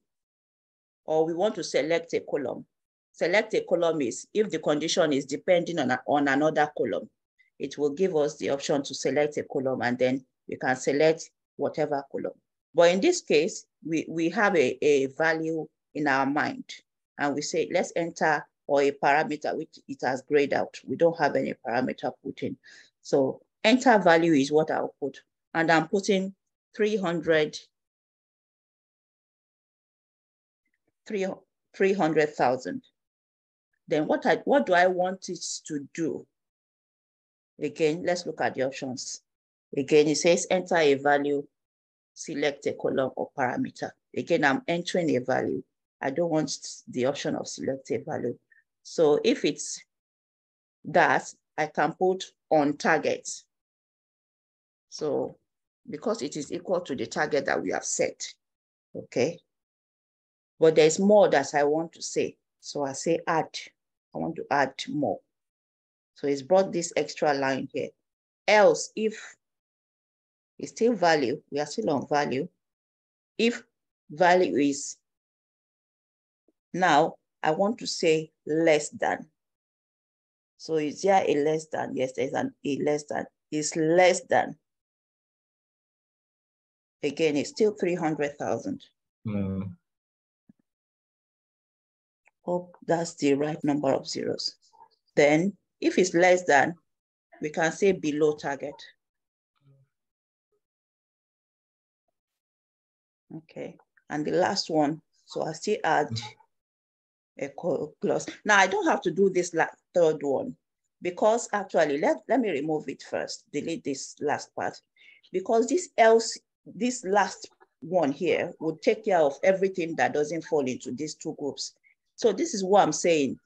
or we want to select a column. Select a column is if the condition is depending on, a, on another column, it will give us the option to select a column and then we can select whatever column. But in this case, we, we have a, a value in our mind and we say, let's enter or a parameter which it has grayed out. We don't have any parameter put in. So enter value is what I'll put. And I'm putting 300 three, 300,000. Then what, I, what do I want it to do? Again, let's look at the options. Again, it says enter a value, select a column or parameter. Again, I'm entering a value. I don't want the option of select a value. So if it's that, I can put on target. So because it is equal to the target that we have set, okay? But there's more that I want to say. So I say add. I want to add more. So it's brought this extra line here. Else, if it's still value, we are still on value. If value is now, I want to say less than. So is there a less than? Yes, there's an a less than. Is less than. Again, it's still 300,000. Mm. Hope that's the right number of zeros. Then if it's less than, we can say below target. Okay, and the last one, so I still add a clause. Now I don't have to do this last, third one because actually, let, let me remove it first, delete this last part, because this else, this last one here would take care of everything that doesn't fall into these two groups. So this is what I'm saying.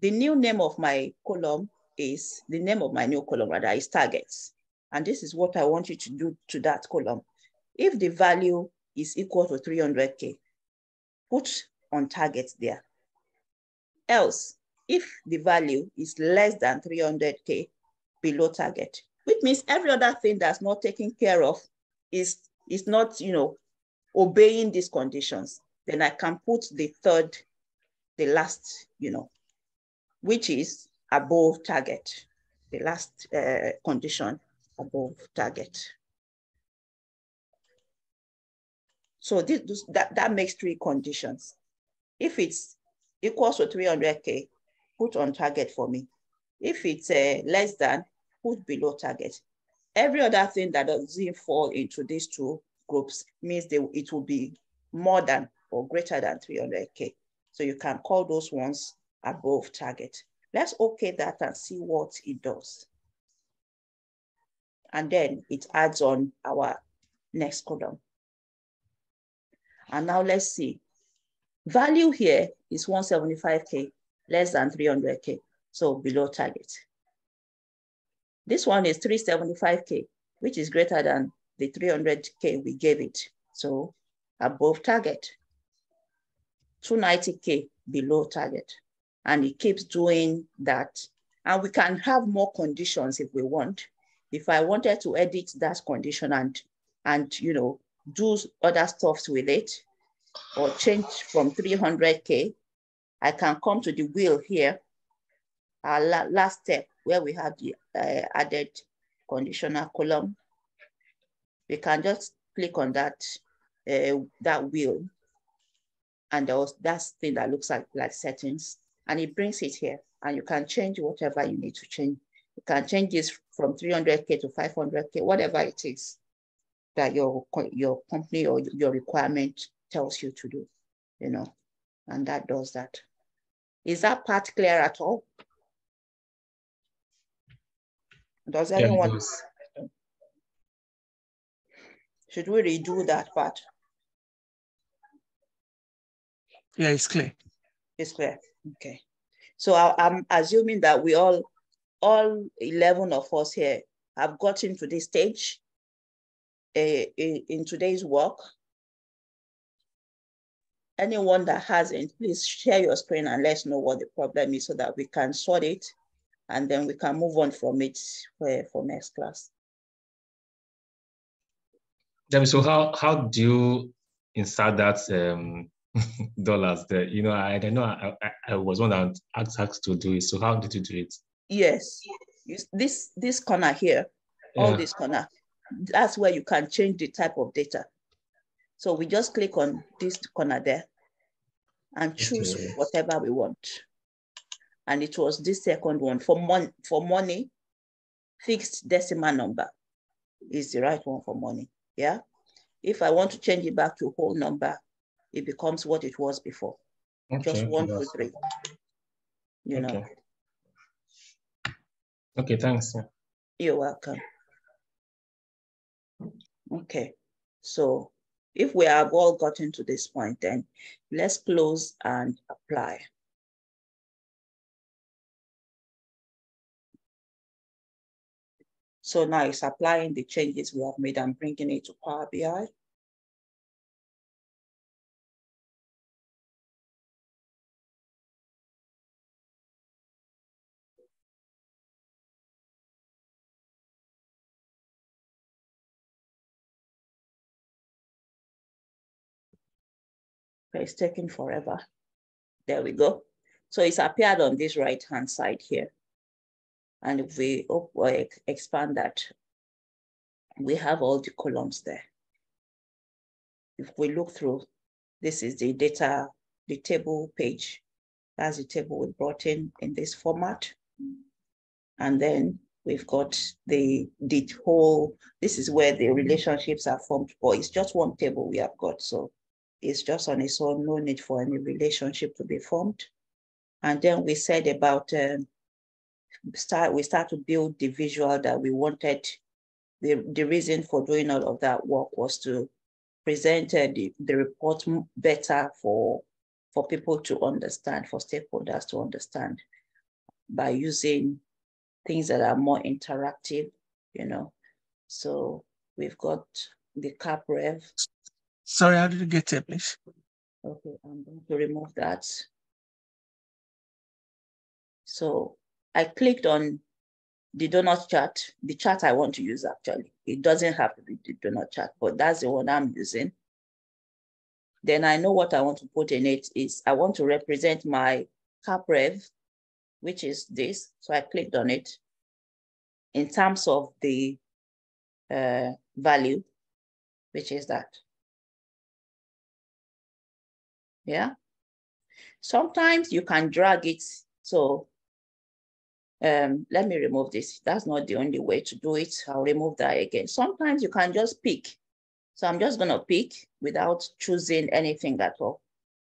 The new name of my column is, the name of my new column rather is targets. And this is what I want you to do to that column. If the value is equal to 300K, put on targets there. Else, if the value is less than 300K below target, which means every other thing that's not taken care of is, is not, you know, obeying these conditions, then I can put the third, the last, you know, which is above target, the last uh, condition above target. So this, that, that makes three conditions. If it's equals to 300K, put on target for me. If it's uh, less than, put below target. Every other thing that doesn't fall into these two groups means they, it will be more than or greater than 300K. So you can call those ones above target. Let's okay that and see what it does. And then it adds on our next column. And now let's see. Value here is 175K, less than 300K, so below target. This one is 375K, which is greater than the 300K we gave it. So above target. 290K below target. And it keeps doing that. And we can have more conditions if we want. If I wanted to edit that condition and, and you know, do other stuffs with it or change from 300K, I can come to the wheel here, our la last step where we have the uh, added conditional column. We can just click on that, uh, that wheel and was that thing that looks like, like settings and it brings it here and you can change whatever you need to change. You can change this from 300K to 500K, whatever it is that your, your company or your requirement tells you to do, you know, and that does that. Is that part clear at all? Does anyone? Yeah, Should we redo that part? Yeah, it's clear. It's clear. Okay. So I, I'm assuming that we all, all 11 of us here have gotten to this stage uh, in, in today's work. Anyone that hasn't, please share your screen and let us know what the problem is so that we can sort it and then we can move on from it for, for next class. So how, how do you insert that um, (laughs) dollars there. You know, I, I know I, I, I was one that asked, asked to do it. So how did you do it? Yes, this this corner here, yeah. all this corner, that's where you can change the type of data. So we just click on this corner there and choose whatever we want. And it was this second one for money for money, fixed decimal number is the right one for money. Yeah. If I want to change it back to whole number, it becomes what it was before. Okay. Just one, yes. two, three. You okay. know. Okay, thanks. You're welcome. Okay, so if we have all gotten to this point, then let's close and apply. So now it's applying the changes we have made and bringing it to Power BI. it's taking forever. There we go. So it's appeared on this right-hand side here. And if we expand that, we have all the columns there. If we look through, this is the data, the table page. That's the table we brought in in this format. And then we've got the, the whole, this is where the relationships are formed, but it's just one table we have got. So it's just on its own, no need for any relationship to be formed. And then we said about um, start, we start to build the visual that we wanted. The, the reason for doing all of that work was to present uh, the, the report better for, for people to understand, for stakeholders to understand by using things that are more interactive, you know. So we've got the cap rev. Sorry, how did you get here, please? Okay, I'm going to remove that. So I clicked on the donut chart, the chart I want to use actually. It doesn't have to be the donut chart, but that's the one I'm using. Then I know what I want to put in it is I want to represent my cap rev which is this. So I clicked on it. In terms of the uh, value, which is that. Yeah. Sometimes you can drag it. So um, let me remove this. That's not the only way to do it. I'll remove that again. Sometimes you can just pick. So I'm just gonna pick without choosing anything at all.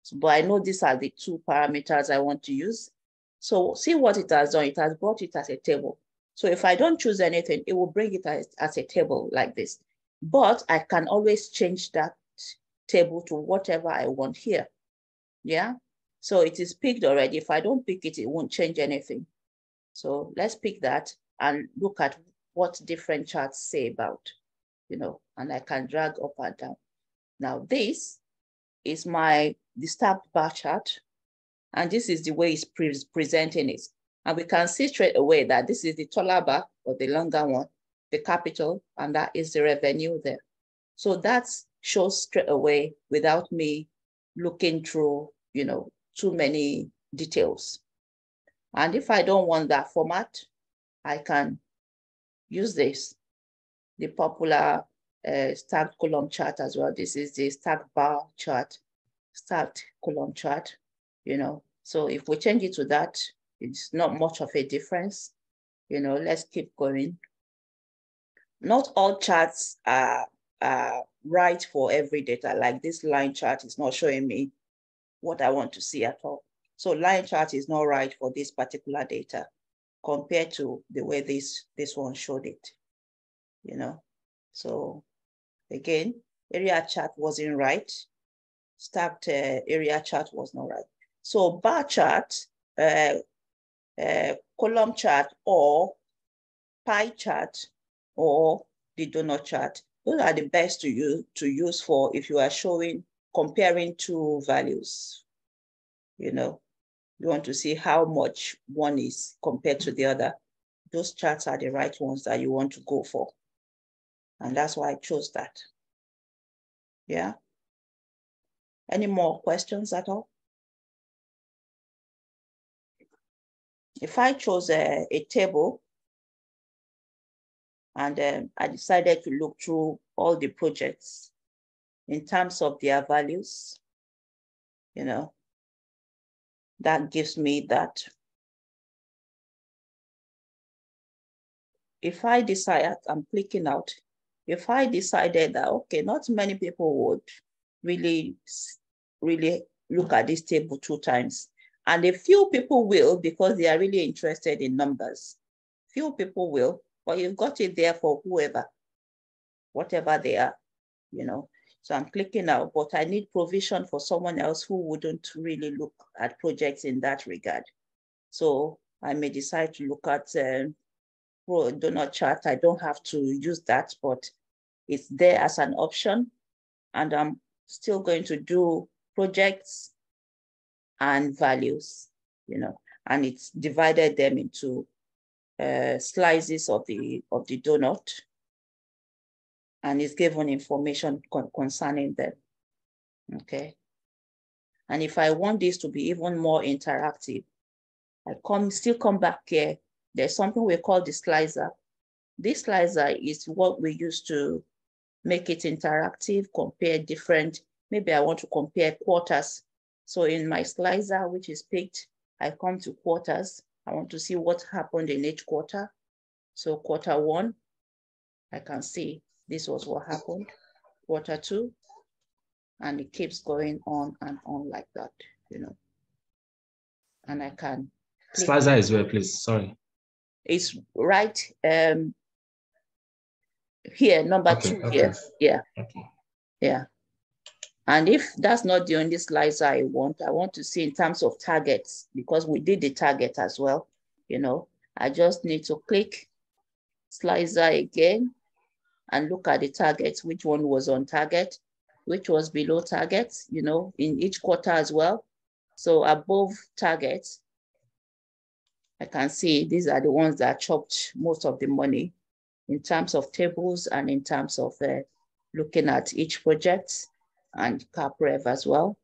So, but I know these are the two parameters I want to use. So see what it has done. It has brought it as a table. So if I don't choose anything, it will bring it as, as a table like this. But I can always change that table to whatever I want here. Yeah. So it is picked already. If I don't pick it, it won't change anything. So let's pick that and look at what different charts say about, you know, and I can drag up and down. Now this is my disturbed bar chart and this is the way it's pre presenting it. And we can see straight away that this is the taller bar or the longer one, the capital, and that is the revenue there. So that shows straight away without me looking through, you know, too many details. And if I don't want that format, I can use this, the popular uh, stacked column chart as well. This is the stacked bar chart, stacked column chart you know. So if we change it to that, it's not much of a difference. You know, let's keep going. Not all charts are, are right for every data. Like this line chart is not showing me what I want to see at all. So line chart is not right for this particular data compared to the way this, this one showed it, you know? So again, area chart wasn't right. Stacked uh, area chart was not right. So bar chart, uh, uh, column chart, or pie chart, or the donut chart. Those are the best to use, to use for if you are showing, comparing two values. You know, you want to see how much one is compared to the other. Those charts are the right ones that you want to go for. And that's why I chose that. Yeah. Any more questions at all? if I chose a, a table and um, I decided to look through all the projects in terms of their values, you know, that gives me that. If I decide, I'm clicking out, if I decided that, okay, not many people would really, really look at this table two times, and a few people will because they are really interested in numbers. Few people will, but you've got it there for whoever, whatever they are, you know. So I'm clicking out, but I need provision for someone else who wouldn't really look at projects in that regard. So I may decide to look at uh, donut chart. I don't have to use that, but it's there as an option. And I'm still going to do projects and values, you know, and it's divided them into uh, slices of the of the donut, and is given information con concerning them. Okay. And if I want this to be even more interactive, I come still come back here. There's something we call the slicer. This slicer is what we use to make it interactive, compare different, maybe I want to compare quarters so in my slicer, which is picked, I come to quarters. I want to see what happened in each quarter. So quarter one, I can see this was what happened. Quarter two, and it keeps going on and on like that, you know. And I can. Slicer as well, please. Sorry. It's right um, here, number Okay, two okay. here. Yeah, Okay. yeah. And if that's not the only slicer I want, I want to see in terms of targets because we did the target as well. You know, I just need to click slicer again and look at the targets, which one was on target, which was below target, you know, in each quarter as well. So above targets, I can see these are the ones that chopped most of the money in terms of tables and in terms of uh, looking at each project and CapRev as well,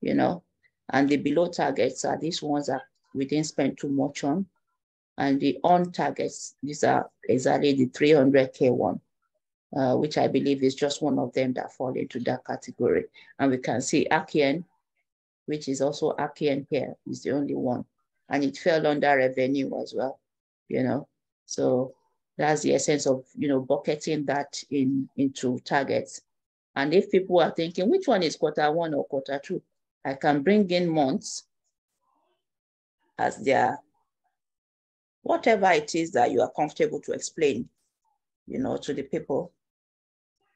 you know. And the below targets are these ones that we didn't spend too much on. And the on targets, these are exactly the 300K one, uh, which I believe is just one of them that fall into that category. And we can see Akian, which is also Akian here, is the only one. And it fell under revenue as well, you know. So that's the essence of, you know, bucketing that in into targets. And if people are thinking, which one is quarter one or quarter two? I can bring in months as their, whatever it is that you are comfortable to explain, you know, to the people,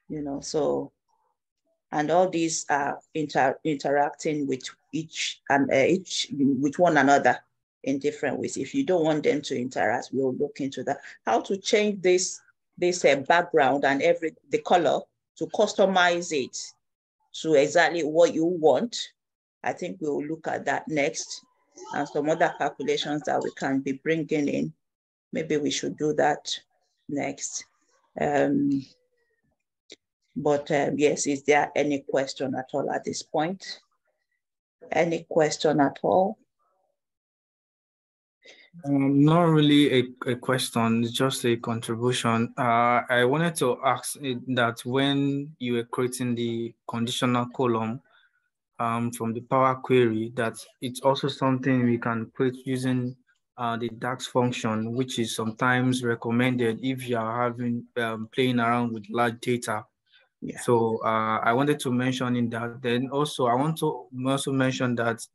you know, so, and all these are inter interacting with each and uh, each, with one another in different ways. If you don't want them to interact, we'll look into that. How to change this, this uh, background and every, the color to customize it to exactly what you want. I think we'll look at that next and some other calculations that we can be bringing in. Maybe we should do that next. Um, but um, yes, is there any question at all at this point? Any question at all? Um, not really a, a question, just a contribution. Uh, I wanted to ask that when you were creating the conditional column um, from the Power Query, that it's also something we can create using uh, the DAX function, which is sometimes recommended if you are having um, playing around with large data. Yeah. So uh, I wanted to mention in that. Then also I want to also mention that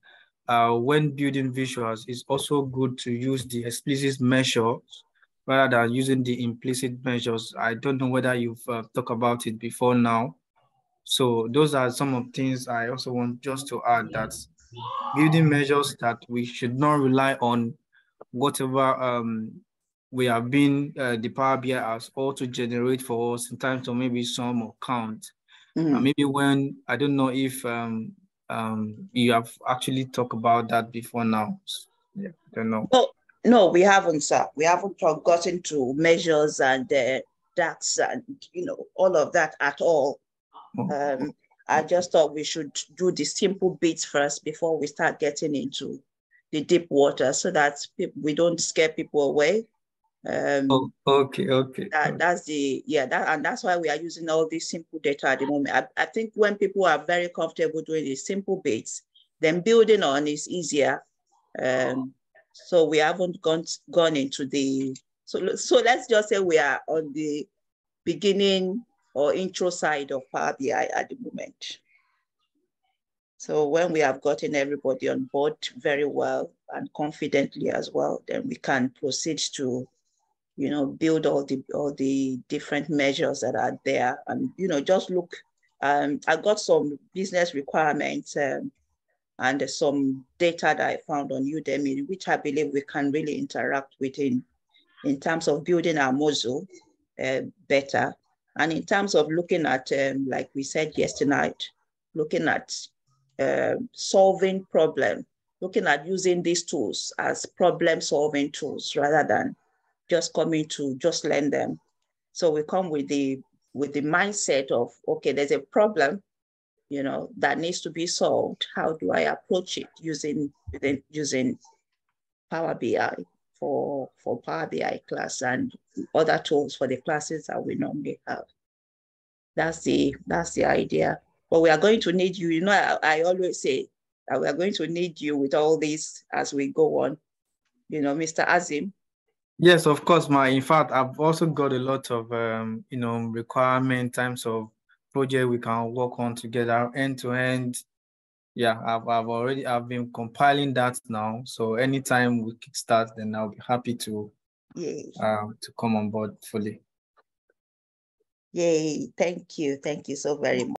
uh, when building visuals, it's also good to use the explicit measures rather than using the implicit measures. I don't know whether you've uh, talked about it before now. So those are some of things I also want just to add that building measures that we should not rely on whatever um, we have been uh, the Power BI has also generate for us in terms of maybe sum or count. Mhm. Uh, maybe when I don't know if um, um, you have actually talked about that before now. Yeah, I don't know. No, no, we haven't, sir. We haven't gotten to measures and uh, DAX and, you know, all of that at all. Um, I just thought we should do the simple bits first before we start getting into the deep water so that we don't scare people away. Um, Oh, okay, okay. that, that's the, yeah, that, and that's why we are using all this simple data at the moment. I, I think when people are very comfortable doing the simple bits, then building on is easier. Um, so we haven't gone, gone into the, so, so let's just say we are on the beginning or intro side of Power BI at the moment. So when we have gotten everybody on board very well and confidently as well, then we can proceed to, you know, build all the all the different measures that are there, and you know, just look. Um, I got some business requirements um, and some data that I found on Udemy, which I believe we can really interact with in in terms of building our module uh, better, and in terms of looking at, um, like we said yesterday night, looking at uh, solving problem, looking at using these tools as problem solving tools rather than just coming to just learn them. So we come with the with the mindset of okay, there's a problem, you know, that needs to be solved. How do I approach it using using Power BI for for Power BI class and other tools for the classes that we normally have. That's the that's the idea. But we are going to need you. You know, I, I always say that we are going to need you with all this as we go on. You know, Mr. Azim, Yes, of course, my in fact, I've also got a lot of um, you know requirement in terms of project we can work on together end to end. Yeah, I've, I've already I've been compiling that now. So anytime we kickstart, then I'll be happy to Yay. um to come on board fully. Yay. Thank you. Thank you so very much.